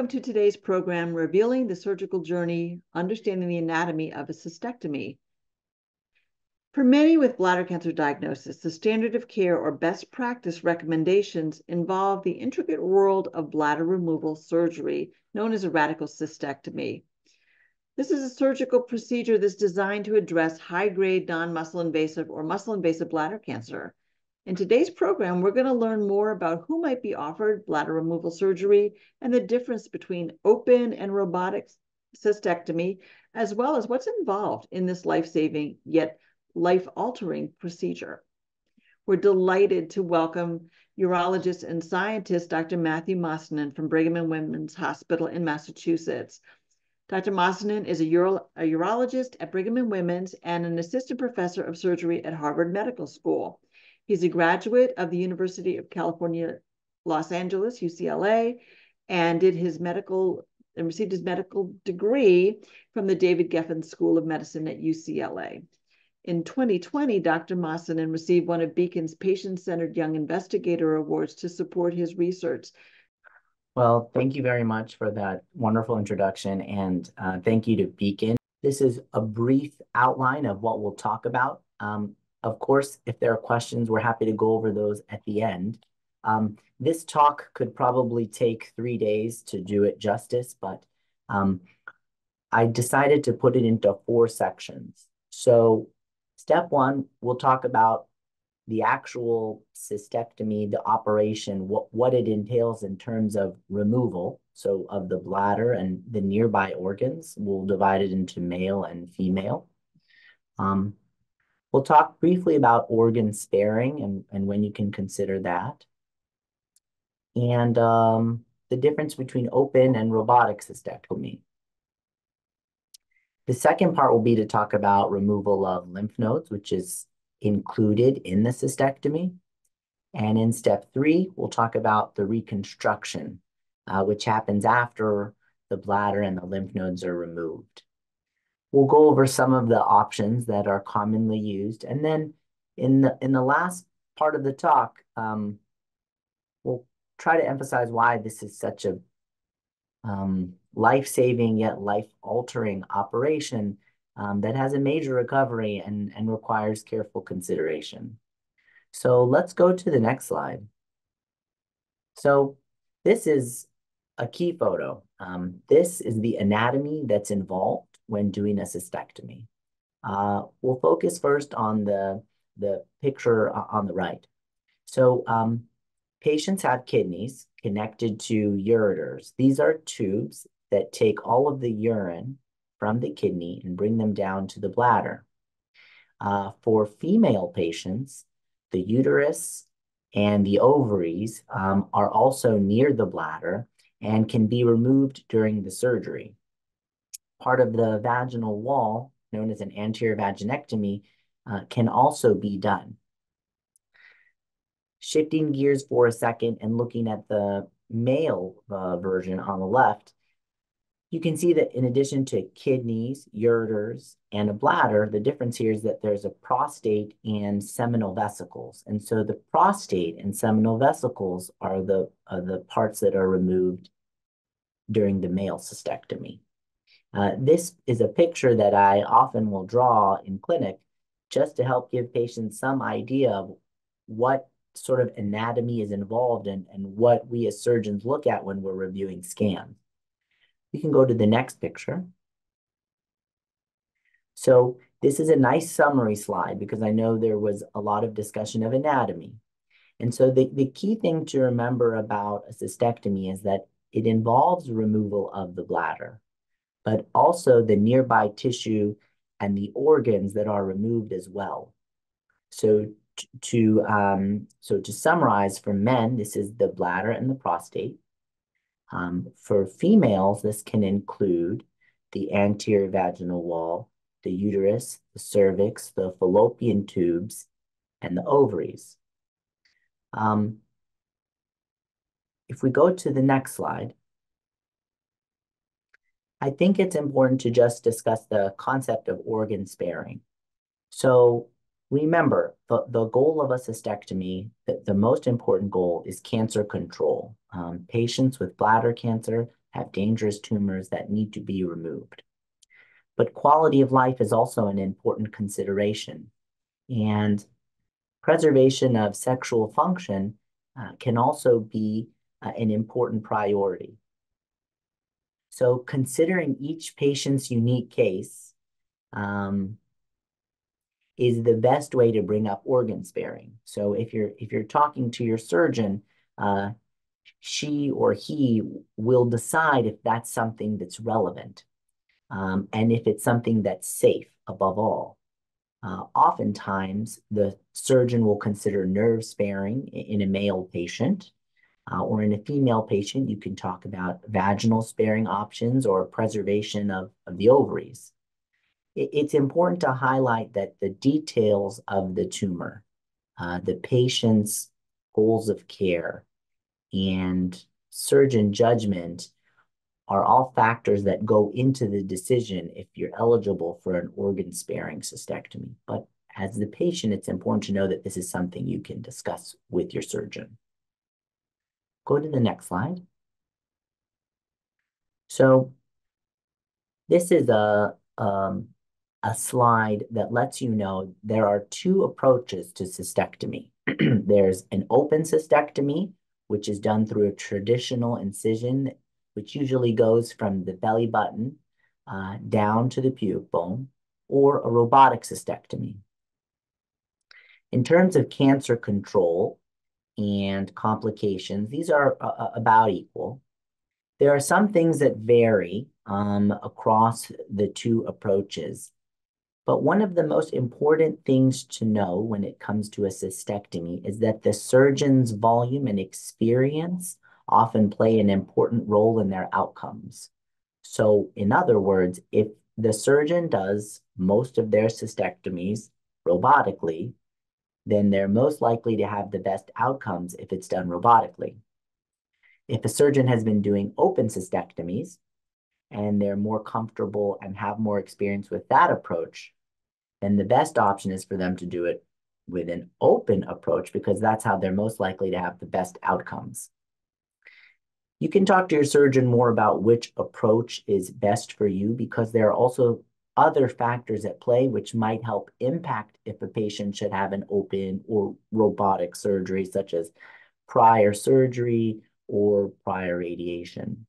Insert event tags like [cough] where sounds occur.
welcome to today's program, Revealing the Surgical Journey, Understanding the Anatomy of a Cystectomy. For many with bladder cancer diagnosis, the standard of care or best practice recommendations involve the intricate world of bladder removal surgery, known as a radical cystectomy. This is a surgical procedure that's designed to address high-grade non-muscle invasive or muscle invasive bladder cancer. In today's program, we're going to learn more about who might be offered bladder removal surgery and the difference between open and robotic cystectomy, as well as what's involved in this life-saving yet life-altering procedure. We're delighted to welcome urologist and scientist Dr. Matthew Mossanen from Brigham and Women's Hospital in Massachusetts. Dr. Mossanen is a, uro a urologist at Brigham and Women's and an assistant professor of surgery at Harvard Medical School. He's a graduate of the University of California, Los Angeles, UCLA, and did his medical and received his medical degree from the David Geffen School of Medicine at UCLA. In 2020, Dr. Mossanen received one of BCAN's Patient-Centered Young Investigator Awards to support his research. Well, thank you very much for that wonderful introduction, and uh, thank you to BCAN. This is a brief outline of what we'll talk about. Um, of course, if there are questions, we're happy to go over those at the end. Um, this talk could probably take three days to do it justice, but um, I decided to put it into four sections. So step one, we'll talk about the actual cystectomy, the operation, what, what it entails in terms of removal, so of the bladder and the nearby organs. We'll divide it into male and female. Um, We'll talk briefly about organ sparing and, and when you can consider that. And um, the difference between open and robotic cystectomy. The second part will be to talk about removal of lymph nodes, which is included in the cystectomy. And in step three, we'll talk about the reconstruction, uh, which happens after the bladder and the lymph nodes are removed. We'll go over some of the options that are commonly used. And then in the, in the last part of the talk, um, we'll try to emphasize why this is such a um, life-saving yet life-altering operation um, that has a major recovery and, and requires careful consideration. So let's go to the next slide. So this is a key photo. Um, this is the anatomy that's involved when doing a cystectomy. Uh, we'll focus first on the, the picture on the right. So um, patients have kidneys connected to ureters. These are tubes that take all of the urine from the kidney and bring them down to the bladder. Uh, for female patients, the uterus and the ovaries um, are also near the bladder and can be removed during the surgery part of the vaginal wall, known as an anterior vaginectomy, uh, can also be done. Shifting gears for a second and looking at the male uh, version on the left, you can see that in addition to kidneys, ureters, and a bladder, the difference here is that there's a prostate and seminal vesicles. And so the prostate and seminal vesicles are the, the parts that are removed during the male cystectomy. Uh, this is a picture that I often will draw in clinic just to help give patients some idea of what sort of anatomy is involved in and what we as surgeons look at when we're reviewing scans. We can go to the next picture. So this is a nice summary slide because I know there was a lot of discussion of anatomy. And so the, the key thing to remember about a cystectomy is that it involves removal of the bladder but also the nearby tissue and the organs that are removed as well. So to um, so to summarize, for men, this is the bladder and the prostate. Um, for females, this can include the anterior vaginal wall, the uterus, the cervix, the fallopian tubes, and the ovaries. Um, if we go to the next slide, I think it's important to just discuss the concept of organ sparing. So remember, the, the goal of a cystectomy, the, the most important goal is cancer control. Um, patients with bladder cancer, have dangerous tumors that need to be removed. But quality of life is also an important consideration. And preservation of sexual function uh, can also be uh, an important priority. So considering each patient's unique case um, is the best way to bring up organ sparing. So if you're if you're talking to your surgeon, uh, she or he will decide if that's something that's relevant um, and if it's something that's safe above all. Uh, oftentimes, the surgeon will consider nerve sparing in a male patient, uh, or in a female patient, you can talk about vaginal sparing options or preservation of, of the ovaries. It, it's important to highlight that the details of the tumor, uh, the patient's goals of care, and surgeon judgment are all factors that go into the decision if you're eligible for an organ sparing cystectomy. But as the patient, it's important to know that this is something you can discuss with your surgeon. Go to the next slide. So this is a, um, a slide that lets you know there are two approaches to cystectomy. [clears throat] There's an open cystectomy, which is done through a traditional incision which usually goes from the belly button uh, down to the pubic bone, or a robotic cystectomy. In terms of cancer control and complications, these are uh, uh, about equal. There are some things that vary um, across the two approaches. But one of the most important things to know when it comes to a cystectomy is that the surgeon's volume and experience often play an important role in their outcomes. So, in other words, if the surgeon does most of their cystectomies robotically, then they're most likely to have the best outcomes if it's done robotically. If a surgeon has been doing open cystectomies and they're more comfortable and have more experience with that approach, then the best option is for them to do it with an open approach because that's how they're most likely to have the best outcomes. You can talk to your surgeon more about which approach is best for you because there are also other factors at play which might help impact if a patient should have an open or robotic surgery, such as prior surgery or prior radiation.